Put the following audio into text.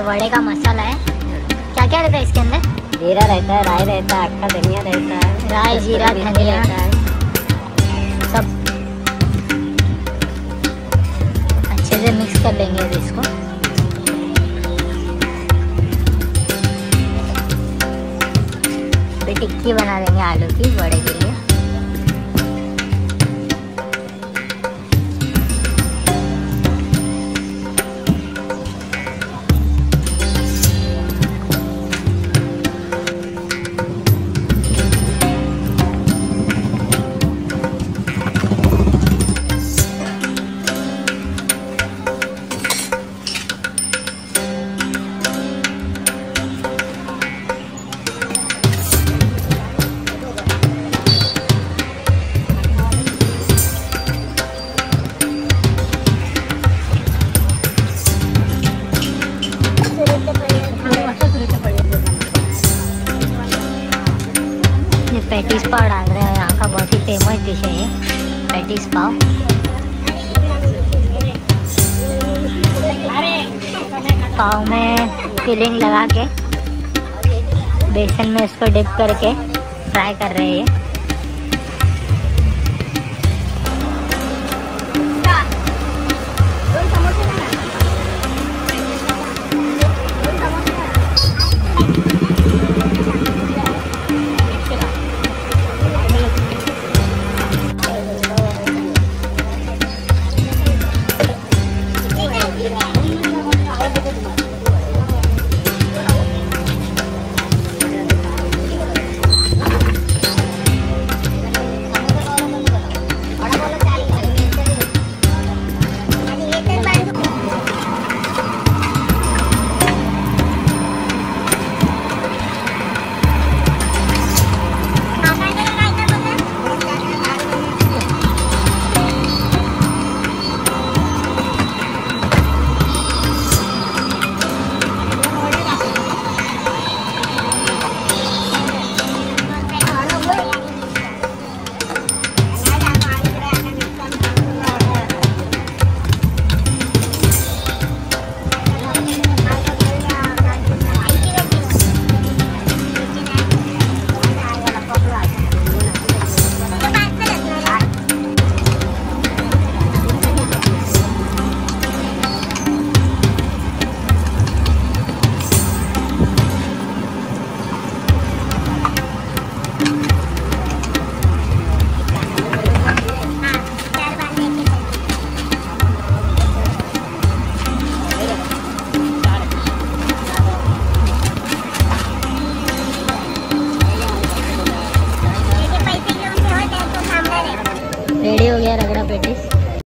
वड़े का मसाला है। क्या क्या रहता है इसके अंदर? जीरा रहता है राई रहता है अक्का धनिया रहता है राई जीरा धनिया। रहता है। सब। अच्छे से मिक्स कर लेंगे इसको। टिक्की बना देंगे आलू की बड़े के लिए। पैटीज पाव डाल रहे हैं यहाँ का बहुत ही फ़ेमस डिश है। ये पैटीज पाव पाव में फिलिंग लगा के, बेसन में इसको डिप करके फ्राई कर रहे हैं। रेडी हो गया रगड़ा पेटिस